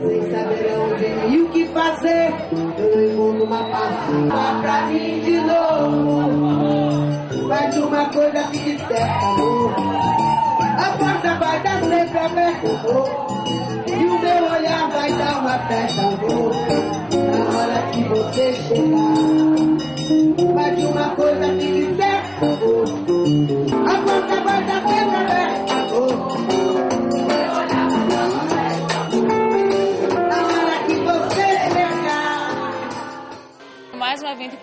sem saber onde e o que fazer. Eu encontro uma palavra pra mim de novo. De uma coisa que disser amor. A porta vai dar sempre aberta, E o meu olhar vai dar uma festa, amor.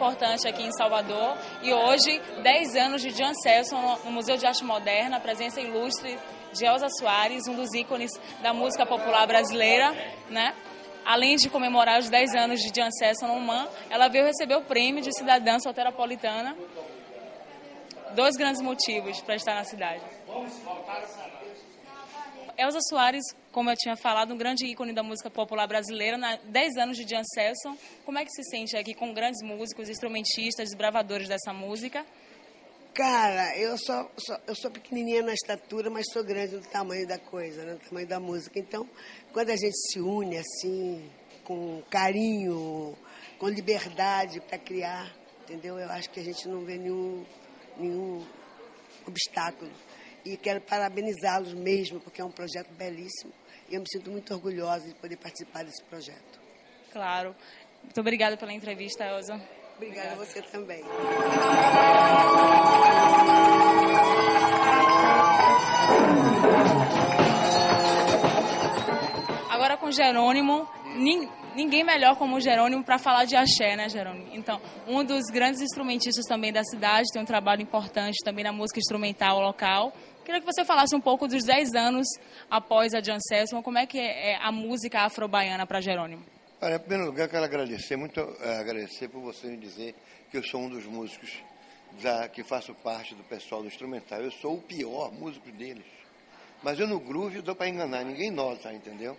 Importante aqui em Salvador e hoje, 10 anos de Jan Selson no Museu de Arte Moderna, presença ilustre de Elza Soares, um dos ícones da música popular brasileira, né? Além de comemorar os 10 anos de Jan Selson no MAN, ela veio receber o prêmio de cidadã solteropolitana. Dois grandes motivos para estar na cidade. Elza Soares, como eu tinha falado, um grande ícone da música popular brasileira, na 10 anos de Jan Selson. Como é que se sente aqui com grandes músicos, instrumentistas, desbravadores dessa música? Cara, eu sou, sou, eu sou pequenininha na estatura, mas sou grande no tamanho da coisa, né, no tamanho da música. Então, quando a gente se une assim, com carinho, com liberdade para criar, entendeu? Eu acho que a gente não vê nenhum, nenhum obstáculo e quero parabenizá-los mesmo, porque é um projeto belíssimo e eu me sinto muito orgulhosa de poder participar desse projeto. Claro. Muito obrigada pela entrevista, Elza. Obrigada, a você também. Agora com Jerônimo, ninguém melhor como o Jerônimo para falar de axé, né, Jerônimo? Então, um dos grandes instrumentistas também da cidade, tem um trabalho importante também na música instrumental local. Queria que você falasse um pouco dos 10 anos após a Jan Sesson, como é que é a música afro-baiana para Jerônimo? Olha, em primeiro lugar, quero agradecer, muito é, agradecer por você me dizer que eu sou um dos músicos da, que faço parte do pessoal do instrumental. Eu sou o pior músico deles. Mas eu no groove dou para enganar, ninguém nota, entendeu?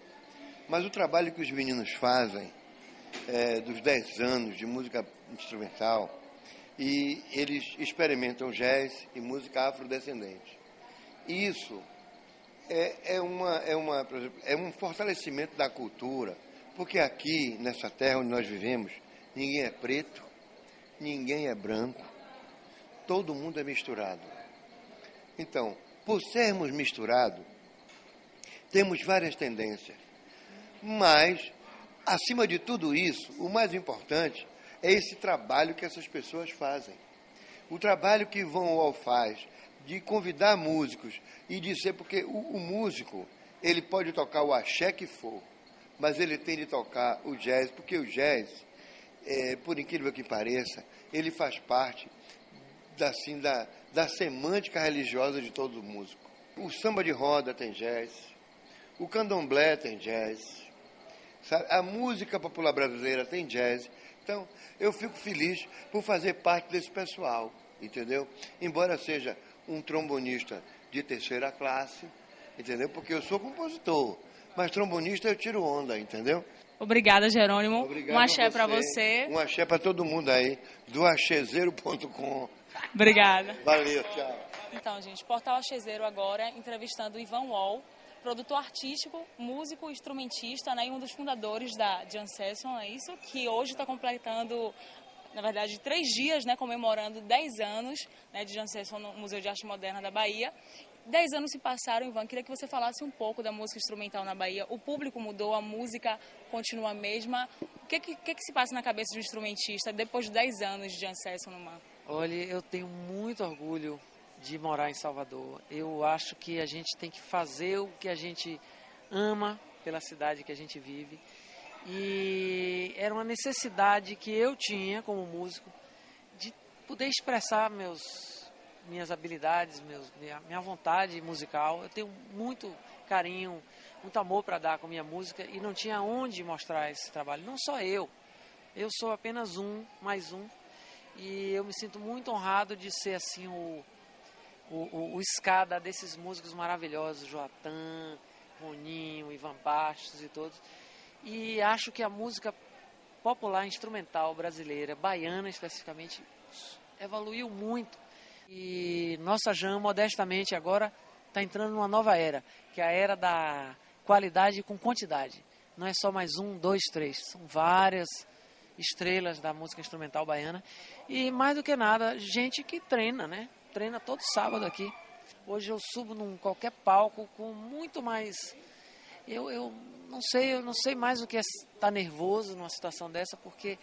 Mas o trabalho que os meninos fazem, é, dos 10 anos de música instrumental, e eles experimentam jazz e música afrodescendente. Isso é, é, uma, é, uma, é um fortalecimento da cultura, porque aqui, nessa terra onde nós vivemos, ninguém é preto, ninguém é branco, todo mundo é misturado. Então, por sermos misturados, temos várias tendências, mas, acima de tudo isso, o mais importante é esse trabalho que essas pessoas fazem. O trabalho que Vão Wall faz, de convidar músicos e dizer, porque o, o músico, ele pode tocar o axé que for, mas ele tem de tocar o jazz, porque o jazz, é, por incrível que pareça, ele faz parte da, assim, da, da semântica religiosa de todo músico. O samba de roda tem jazz, o candomblé tem jazz, sabe? a música popular brasileira tem jazz. Então, eu fico feliz por fazer parte desse pessoal, entendeu? Embora seja um trombonista de terceira classe, entendeu? Porque eu sou compositor, mas trombonista eu tiro onda, entendeu? Obrigada, Jerônimo. Obrigado um axé para você. Um axé para todo mundo aí, do axezeiro.com. Obrigada. Valeu, tchau. Então, gente, Portal Axezeiro agora entrevistando Ivan Wall, produtor artístico, músico, instrumentista, né, e um dos fundadores da Jan Session, é isso? Que hoje está completando na verdade, três dias, né, comemorando 10 anos né, de Jan Sesson no Museu de Arte Moderna da Bahia. Dez anos se passaram, Ivan. Queria que você falasse um pouco da música instrumental na Bahia. O público mudou, a música continua a mesma. O que, que, que se passa na cabeça de um instrumentista depois de dez anos de Jan Sesson no mar? Olha, eu tenho muito orgulho de morar em Salvador. Eu acho que a gente tem que fazer o que a gente ama pela cidade que a gente vive. E era uma necessidade que eu tinha como músico de poder expressar meus, minhas habilidades, meus, minha, minha vontade musical. Eu tenho muito carinho, muito amor para dar com minha música e não tinha onde mostrar esse trabalho. Não só eu, eu sou apenas um, mais um. E eu me sinto muito honrado de ser assim o, o, o, o escada desses músicos maravilhosos, Joatan, Roninho, Ivan Bastos e todos e acho que a música popular instrumental brasileira, baiana especificamente, evoluiu muito. E nossa Jam, modestamente, agora está entrando numa nova era, que é a era da qualidade com quantidade. não é só mais um, dois, três. São várias estrelas da música instrumental baiana. E mais do que nada, gente que treina, né? Treina todo sábado aqui. Hoje eu subo num qualquer palco com muito mais. Eu, eu não sei, eu não sei mais o que é estar nervoso numa situação dessa, porque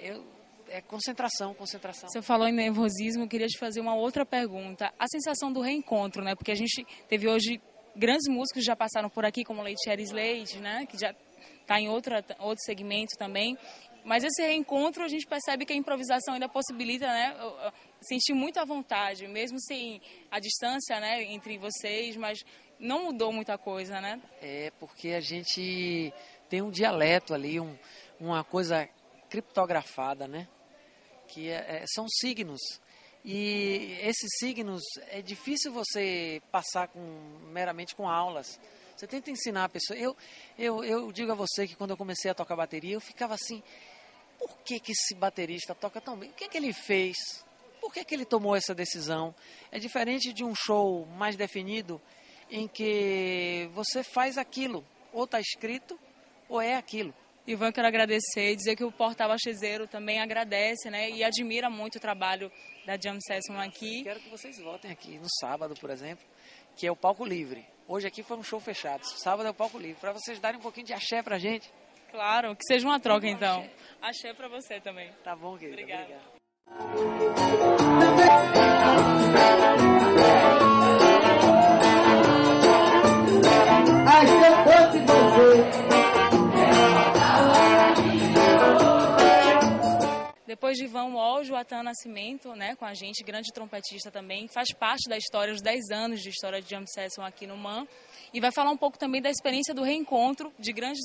eu, é concentração, concentração. Você falou em nervosismo, eu queria te fazer uma outra pergunta. A sensação do reencontro, né? Porque a gente teve hoje grandes músicos que já passaram por aqui, como Leite Ares Leite, né? Que já está em outra, outro segmento também. Mas esse reencontro a gente percebe que a improvisação ainda possibilita, né? Sentir muito à vontade, mesmo sem a distância, né, entre vocês, mas não mudou muita coisa, né? É, porque a gente tem um dialeto ali, um, uma coisa criptografada, né? que é, é, são signos. E esses signos é difícil você passar com, meramente com aulas. Você tenta ensinar a pessoa. Eu, eu, eu digo a você que quando eu comecei a tocar bateria, eu ficava assim: por que, que esse baterista toca tão bem? O que, que ele fez? Por que, que ele tomou essa decisão? É diferente de um show mais definido em que você faz aquilo, ou está escrito, ou é aquilo. Ivan, quero agradecer e dizer que o Portal Achezeiro também agradece né, e admira muito o trabalho da Jam Session aqui. Quero que vocês voltem aqui no sábado, por exemplo, que é o palco livre. Hoje aqui foi um show fechado, sábado é o palco livre, para vocês darem um pouquinho de axé pra gente. Claro, que seja uma troca então. Axé, axé para você também. Tá bom, querida. Obrigada. Fosse você Depois de Ivan Wall, Joatan Nascimento, né, com a gente, grande trompetista também, faz parte da história, os 10 anos de história de Jam Session aqui no MAN. E vai falar um pouco também da experiência do reencontro de grandes,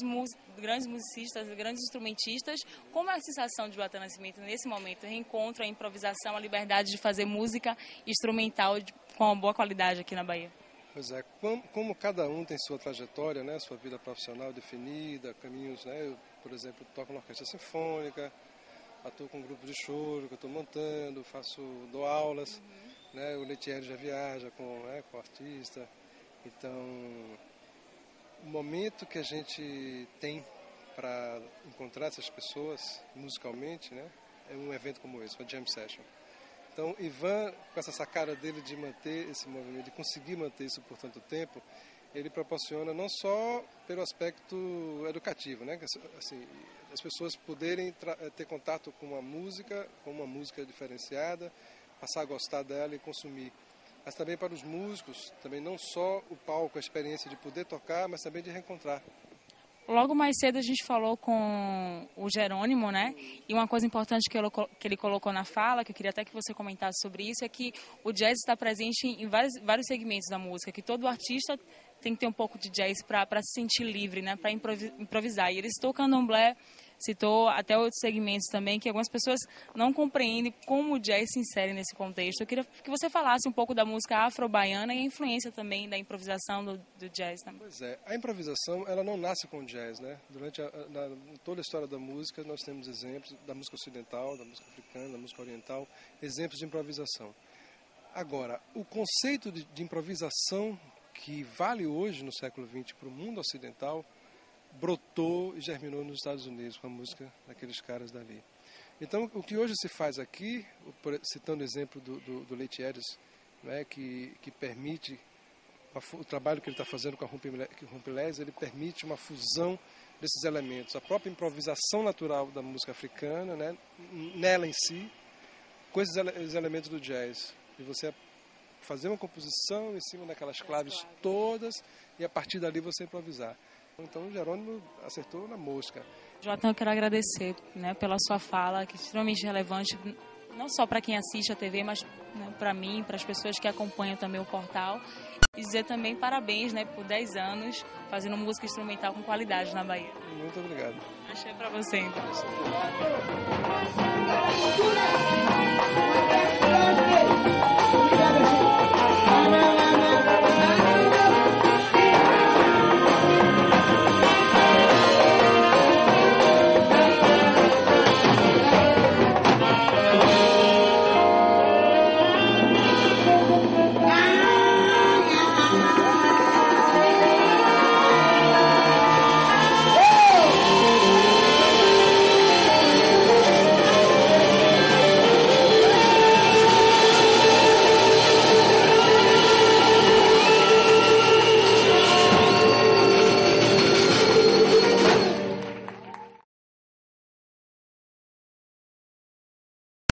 grandes musicistas, grandes instrumentistas. Como é a sensação de Joatan Nascimento nesse momento? Reencontro, a improvisação, a liberdade de fazer música instrumental de, com uma boa qualidade aqui na Bahia. Pois é, como, como, cada um tem sua trajetória, né, sua vida profissional definida, caminhos, né, eu, por exemplo, toco na orquestra sinfônica, atuo com um grupo de choro que eu estou montando, faço, dou aulas, uhum. né? O Letieri já viaja com, né, com o artista. Então, o momento que a gente tem para encontrar essas pessoas musicalmente, né? É um evento como esse, uma jam session. Então, Ivan, com essa sacada dele de manter esse movimento, de conseguir manter isso por tanto tempo, ele proporciona não só pelo aspecto educativo, né? Assim, as pessoas poderem eh, ter contato com uma música, com uma música diferenciada, passar a gostar dela e consumir. Mas também para os músicos, também não só o palco, a experiência de poder tocar, mas também de reencontrar. Logo mais cedo a gente falou com o Jerônimo, né? E uma coisa importante que, ele colocou na fala, que eu queria até que você comentasse sobre isso, é que o jazz está presente em vários, segmentos da música, que todo artista tem que ter um pouco de jazz para se sentir livre, né? Para improvisar. E ele citou candomblé, citou até outros segmentos também, que algumas pessoas não compreendem como o jazz se insere nesse contexto. Eu queria que você falasse um pouco da música afro-baiana e a influência também da improvisação do, do jazz também. Pois é, a improvisação ela não nasce com o jazz, né? Durante a, na, toda a história da música nós temos exemplos da música ocidental, da música africana, da música oriental, exemplos de improvisação. Agora, o conceito de, de improvisação que vale hoje no século XX para o mundo ocidental brotou e germinou nos Estados Unidos com a música daqueles caras dali. Então, o que hoje se faz aqui, citando o exemplo do, do, do Leite Eres, né, que, que permite o trabalho que ele está fazendo com a Rumpelés, ele permite uma fusão desses elementos, a própria improvisação natural da música africana, né, nela em si, com esses elementos do jazz. E você fazer uma composição em cima daquelas claves todas e a partir dali você improvisar. Então o Jerônimo acertou na mosca. Joatão, eu quero agradecer né, pela sua fala, que é extremamente relevante, não só para quem assiste a TV, mas né, para mim, para as pessoas que acompanham também o portal. E dizer também parabéns né, por 10 anos fazendo música instrumental com qualidade na Bahia. Muito obrigado. Achei para você então.